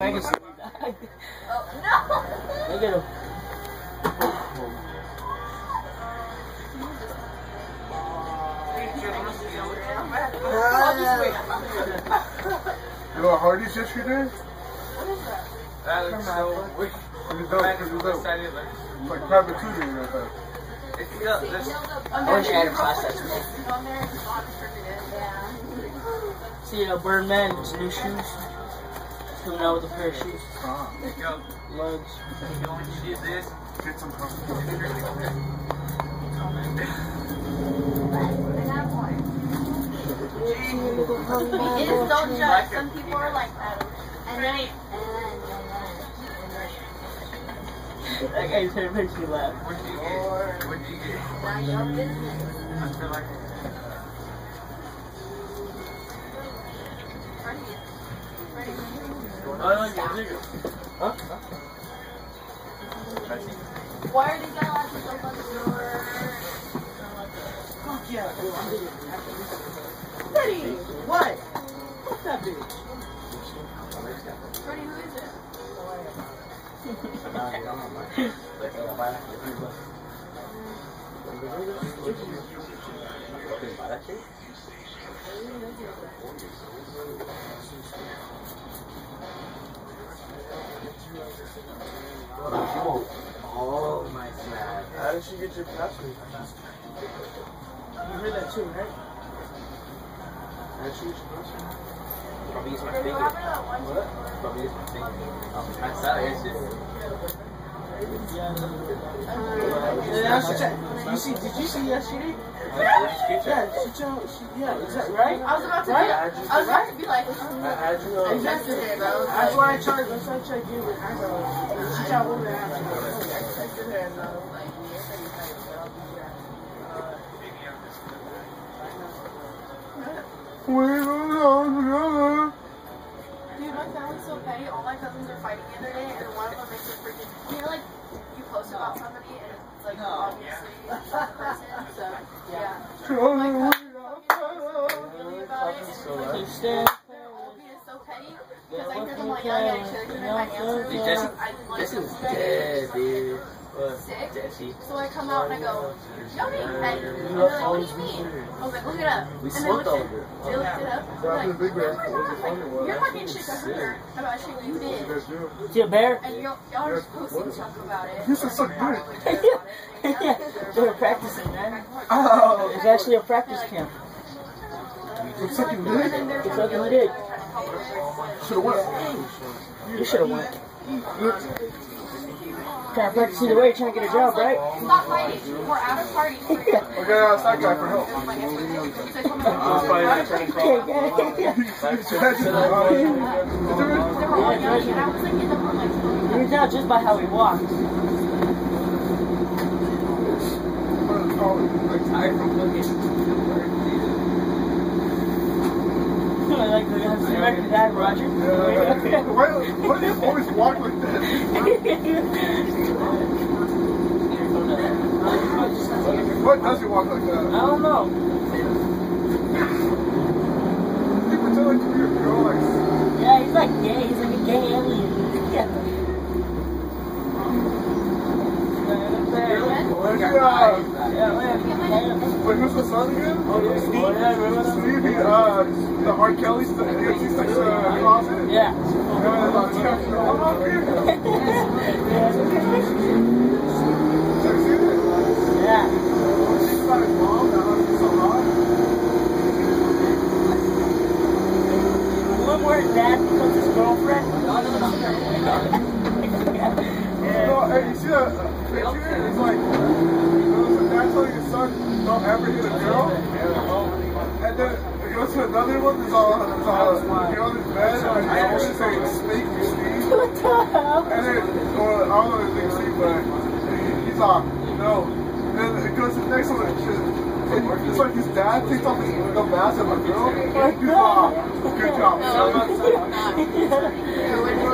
Vegas. Oh, no! Look at him. You know what Hardee's yesterday? That looks so weird. It's dope, That it's is dope. what side it looks. It's like private tutoring right there. It's still, this, I wish I had a class that's me. See, uh, Birdman, his new shoes. He's coming out with a pair of shoes. Ah, yo, Lugs. you want to see this? get some coffee. It is don't judge. Some people are like that. And then, That guy's hair makes me laugh. What did you get? What did you get? not your business. I feel like Huh? Why are these guys eyelashes so fucking short? Fuck yeah. Freddie, what? What's that bitch? Freddie, who is it? Oh my snap. How did she get your password? You heard that too, right? How did she get your password? Probably use my Freddie, finger. what happened to that one? What? Probably use my finger. I'm passed out. It's just. Yeah. Yeah. You see, did you see yesterday? Yeah, Yeah, she told, she, yeah, is that right? I was about to Right? be, I was about to be like, uh-huh. I had you know. Yesterday, but I was That's like- why I tried, that's why I tried to give it. I know. She tried women after. I texted her and I was like, yeah, Freddie, right, but I'll do that. Dude, so petty. All my cousins are fighting the other day, and one of them makes a freaking. You know, like you post about somebody, and it's like obviously that person. So yeah. My cousin's really about it. and, Keep Like, staring. they're all being so petty because I hear them like yelling at each other because my answers. Dude, and Jesse, I didn't like this is today. dead, dude. What? Sick? So I come out and I go, Johnny, and they're like, what do you mean? I was like, look it up. We and they smoked looked all it, of it. they looked it up. and they're Dropping like, big bear. like, you're talking shit to her about shit you did. See a bear? And y'all, y'all are just posting stuff about it. This is so good. yeah, they were practicing, man. Oh, It's actually a practice camp. it's sucking And dick. It's trying to fucking like, lit. Should've went. You should have went. Trying to practice either way, trying to get a job, right? Stop fighting. We're out of parties. Okay, ask that guy for help. I'm like, yes, sir. He's like, come I'm on. probably not trying to crawl. yeah, yeah. They were all yelling, and I was like, in the room, like, You can tell just by how he walks. Tired from looking. I like the American Dad, Roger. Why, why do you always walk like that? What does he walk like I don't know. You pretend like to be a girl, like, Yeah, he's like gay. He's like a gay alien. Yeah. like, yeah. Yeah, Wait, who's the son again? Oh, yeah. Oh, remember? Steve, he, uh, the R. Kelly stuff, he he sticks uh, closet. Yeah. And then I thought, yeah, I'm up here. Have you seen it? Yeah. She's not his mom, that house is so hot. One where his dad becomes his girlfriend. No, hey, you see that uh, picture? It's like, uh, the dad telling his son, don't ever hit a girl. And then it goes to another one, it's all, it's all, you're on his bed, and he's always saying, speak for Steve. What the hell? And then, I don't know if it's Steve, but he- he's all, no. And then it goes to the next one, it's just, it's like his dad takes off his, the mask of a girl, and he's all, good job.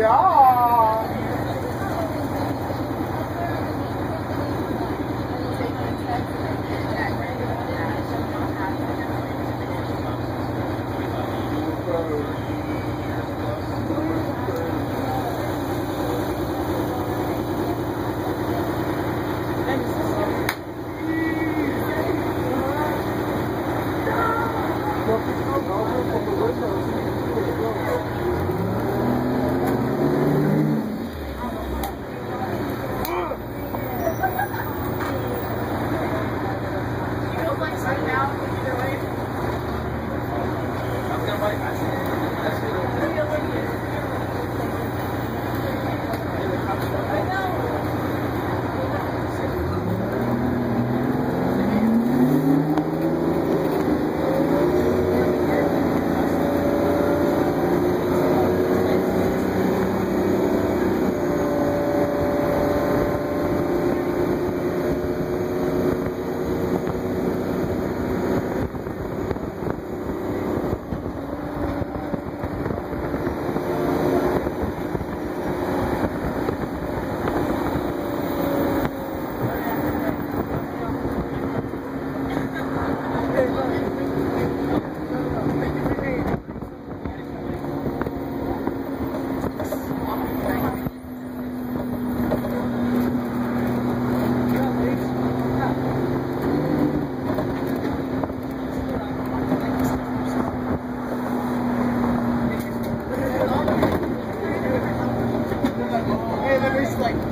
Yeah. I've ever like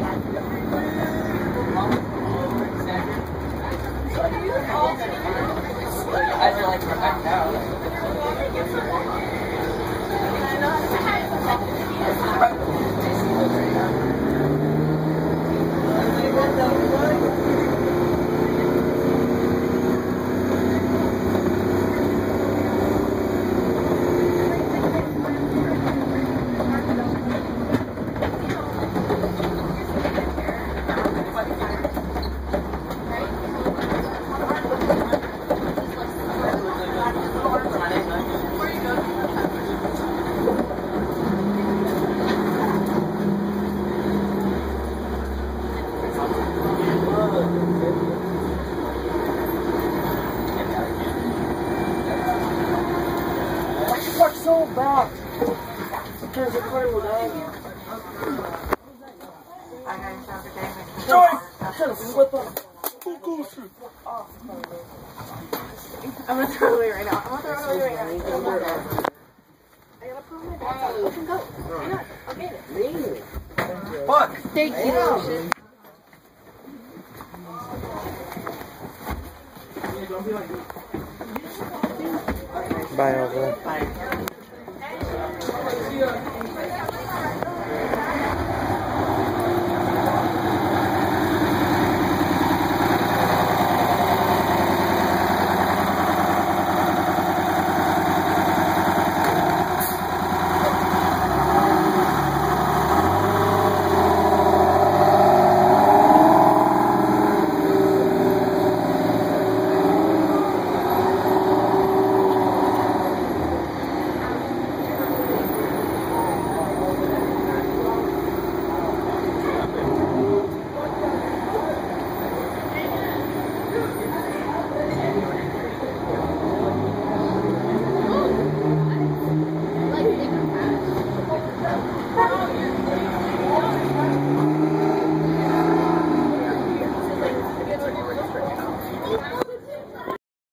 you back? There's a carnival dog. Joy! Shut up, what the? I'm gonna throw it away right now. I'm gonna throw it away right now. I gotta put my back on. Open go. Why not? I'll get it. Fuck! Thank you, Ocean. Bye, Alva. Bye. Ya.